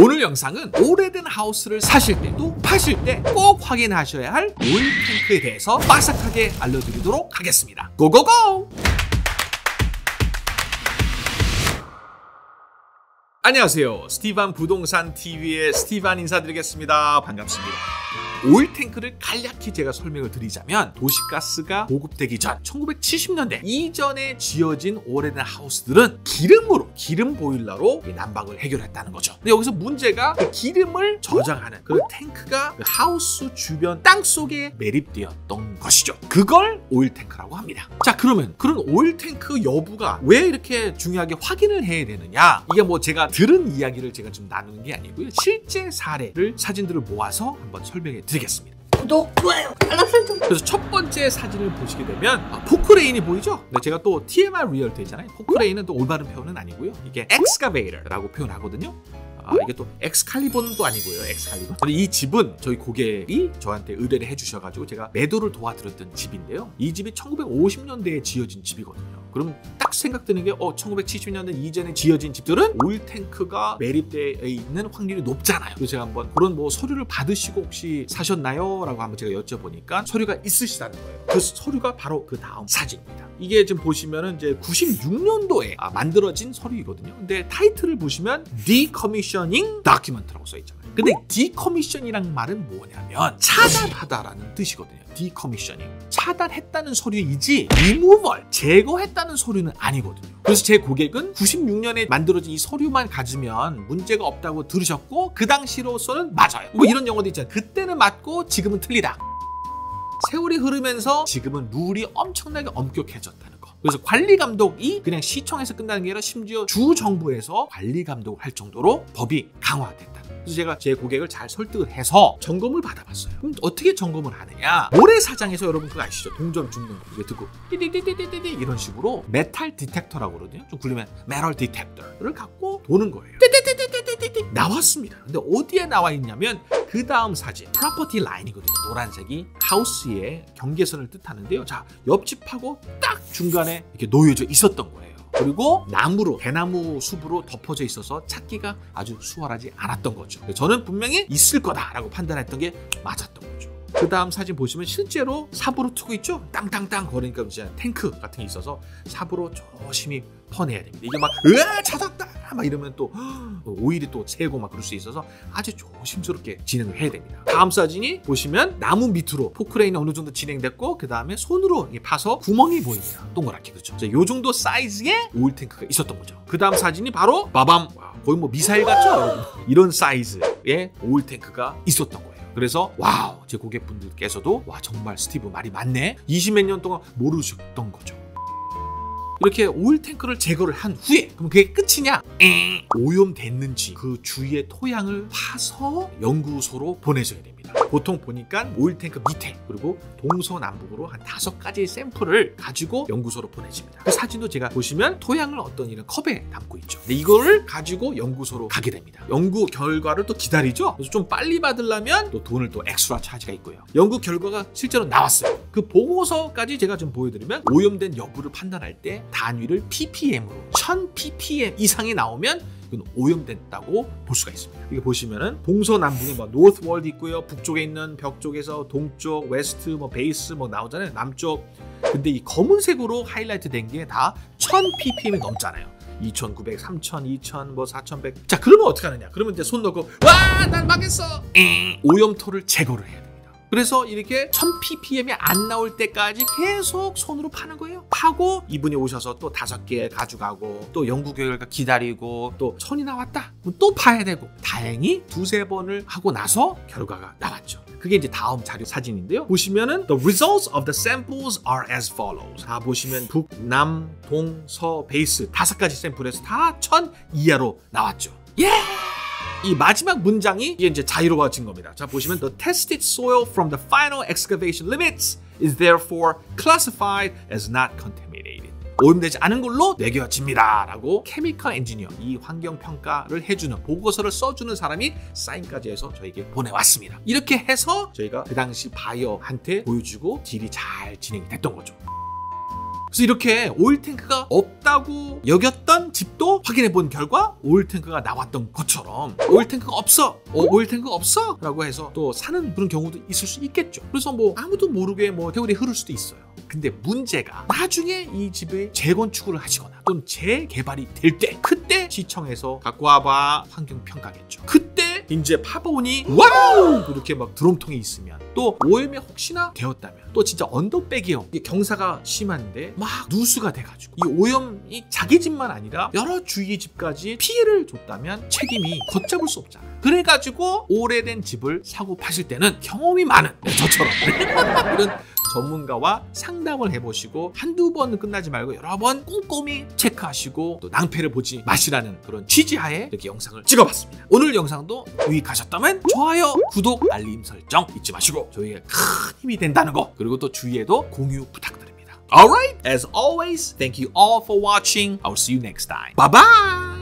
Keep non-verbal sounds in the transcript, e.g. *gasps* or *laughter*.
오늘 영상은 오래된 하우스를 사실 때 또 파실 때 꼭 확인하셔야 할 오일 탱크에 대해서 빠삭하게 알려드리도록 하겠습니다. Go go go! 안녕하세요. 스티브한 부동산 TV의 스티브한 인사드리겠습니다. 반갑습니다. 오일 탱크를 간략히 제가 설명을 드리자면 도시가스가 보급되기 전 1970년대 이전에 지어진 오래된 하우스들은 기름으로 기름 보일러로 난방을 해결했다는 거죠. 근데 여기서 문제가 그 기름을 저장하는 그 탱크가 그 하우스 주변 땅 속에 매립되었던 것이죠. 그걸 오일 탱크라고 합니다. 자 그러면 그런 오일 탱크 여부가 왜 이렇게 중요하게 확인을 해야 되느냐? 이게 뭐 제가 들은 이야기를 제가 좀 나누는 게 아니고요. 실제 사례를 사진들을 모아서 한번 설명해 드리겠습니다. 구독, 좋아요, 알람 설정. 그래서 첫 번째 사진을 보시게 되면 아, 포크레인이 보이죠? 근데 제가 또 TMI realtor잖아요. 포크레인은 또 올바른 표현은 아니고요. 이게 excavator라고 표현하고요. 아, 이게 또 엑스칼리버는 또 아니고요. Excalibur. 근데 이 집은 저희 고객이 저한테 의뢰를 해주셔가지고 제가 매도를 도와드렸던 집인데요. 이 집이 1950년대에 지어진 집이거든요. 그럼 딱 생각드는 게 어, 1970년대 이전에 지어진 집들은 오일 탱크가 매립되어 있는 확률이 높잖아요. 그래서 제가 한번 그런 뭐 서류를 받으시고 혹시 사셨나요? 라고 한번 제가 여쭤보니까 서류가 있으시다는 거예요. 그 서류가 바로 그 다음 사진입니다. 이게 지금 보시면은 이제 96년도에 아, 만들어진 서류이거든요. 근데 타이틀을 보시면 Decommissioning Document라고 써있 근데 decommission이란 말은 뭐냐면 차단하다라는 뜻이거든요. decommissioning. 차단했다는 서류이지 removal, 제거했다는 서류는 아니거든요. 그래서 제 고객은 96년에 만들어진 이 서류만 가지면 문제가 없다고 들으셨고 그 당시로서는 맞아요. 뭐 이런 용어도 있잖아요. 그때는 맞고 지금은 틀리다. 세월이 흐르면서 지금은 룰이 엄청나게 엄격해졌다는 거. 그래서 관리 감독이 그냥 시청에서 끝나는 게 아니라 심지어 주 정부에서 관리 감독을 할 정도로 법이 강화됐다. 그래서 제가 제 고객을 잘 설득을 해서 점검을 받아봤어요. 그럼 어떻게 점검을 하느냐? 모래사장에서 여러분 그거 아시죠? 동전 줍는 거. 이거 듣고 띠디디디디디 이런 식으로 metal detector라고 그러거든요. 좀 굴리면 metal detector를 갖고 도는 거예요. 띠디디디디 디디 나왔습니다. 근데 어디에 나와 있냐면 그 다음 사진 프로퍼티 라인이거든요. 노란색이 하우스의 경계선을 뜻하는데요. 자 옆집하고 딱 중간에 이렇게 놓여져 있었던 거예요. 그리고 나무로 대나무 숲으로 덮어져 있어서 찾기가 아주 수월하지 않았던 거죠. 저는 분명히 있을 거다라고 판단했던 게 맞았던 거죠. 그 다음 사진 보시면 실제로 삽으로 트고 있죠? 땅땅땅 거리니까 이제 탱크 같은 게 있어서 삽으로 조심히 퍼내야 됩니다. 이게 막 으아 찾았다 막 이러면 또 *gasps* 오일이 또 새고 막 그럴 수 있어서 아주 조심스럽게 진행을 해야 됩니다. 다음 사진이 보시면 나무 밑으로 포크레인이 어느 정도 진행됐고 그 다음에 손으로 파서 구멍이 보입니다. 동그랗게 그렇죠. 이 정도 사이즈의 오일 탱크가 있었던 거죠. 그 다음 사진이 바로 빠밤 거의 뭐 미사일 같죠? *laughs* 이런 사이즈의 오일 탱크가 있었던 거예요. 그래서 wow 제 고객분들께서도 와 정말 스티브 말이 맞네 20 몇 년 동안 모르셨던 거죠 이렇게 오일 탱크를 제거를 한 후에 그럼 그게 끝이냐? 에 오염됐는지 그 주위의 토양을 파서 연구소로 보내줘야 됩니다. 보통 보니까 오일 탱크 밑에 그리고 동서남북으로 한 다섯 가지 샘플을 가지고 연구소로 보내집니다. 그 사진도 제가 보시면 토양을 어떤 이런 컵에 담고 있죠. 이거를 가지고 연구소로 가게 됩니다. 연구 결과를 또 기다리죠. 그래서 좀 빨리 받으려면 또 돈을 또 엑스트라 차지가 있고요. 연구 결과가 실제로 나왔어요. 그 보고서까지 제가 좀 보여드리면 오염된 여부를 판단할 때 단위를 ppm으로 1000 ppm 이상이 나오면 이건 오염됐다고 볼 수가 있습니다. 이게 보시면은 동서남북에 뭐 north wall도 있고요. 북쪽에 있는 벽 쪽에서 동쪽, west, 뭐 base 뭐 나오잖아요. 남쪽. 근데 이 검은색으로 하이라이트 된 게 다 1000 ppm이 넘잖아요. 2900, 3000, 2000, 뭐 4100. 자, 그러면 어떻게 하느냐? 그러면 이제 손 넣고 와, 난 망했어. 오염토를 제거를 해야 돼. 그래서 이렇게 1000ppm이 안 나올 때까지 계속 손으로 파는 거예요. 파고 이분이 오셔서 또 다섯 개 가져가고 또 연구 결과 기다리고 또 천이 나왔다. 또 파야 되고 다행히 두세 번을 하고 나서 결과가 나왔죠. 그게 이제 다음 자료 사진인데요. 보시면은 the results of the samples are as follows. 다 보시면 북, 남, 동, 서, base 다섯 가지 샘플에서 다 천 이하로 나왔죠. 예! 이 마지막 문장이 이제 자유로워진 겁니다. 자 보시면 the tested soil from the final excavation limits is therefore classified as not contaminated. 오염되지 않은 걸로 매겨집니다. 라고 chemical engineer, 이 환경 평가를 해주는 보고서를 써주는 사람이 사인까지 해서 저에게 보내왔습니다. 이렇게 해서 저희가 그 당시 바이어한테 보여주고 deal이 잘 진행이 됐던 거죠. 그래서 이렇게 오일 탱크가 없다고 여겼던 집도 확인해 본 결과 오일 탱크가 나왔던 것처럼 오일 탱크가 없어, 어, 오일 탱크가 없어 라고 해서 또 사는 그런 경우도 있을 수 있겠죠. 그래서 뭐 아무도 모르게 뭐 세월이 흐를 수도 있어요. 근데 문제가 나중에 이 집의 재건축을 하시거나 또는 재개발이 될 때 그때 시청에서 갖고 와봐 환경 평가겠죠. 그때 이제 파보니 wow 이렇게 막 드럼통에 있으면 또 오염이 혹시나 되었다면 또 진짜 언덕배기요 이게 경사가 심한데 막 누수가 돼가지고 이 오염이 자기 집만 아니라 여러 주위 집까지 피해를 줬다면 책임이 걷잡을 수 없잖아요. 그래가지고 오래된 집을 사고 파실 때는 경험이 많은 네, 저처럼 *laughs* 이런 전문가와 상담을 해보시고 한두 번 끝나지 말고 여러 번 꼼꼼히 체크하시고 또 낭패를 보지 마시라는 그런 취지하에 이렇게 영상을 찍어봤습니다. 오늘 영상도 유익하셨다면 좋아요, 구독, 알림 설정 잊지 마시고 저희의 큰 힘이 된다는 거 그리고 또 주위에도 공유 부탁드립니다. Alright, as always, thank you all for watching. I'll see you next time. Bye bye.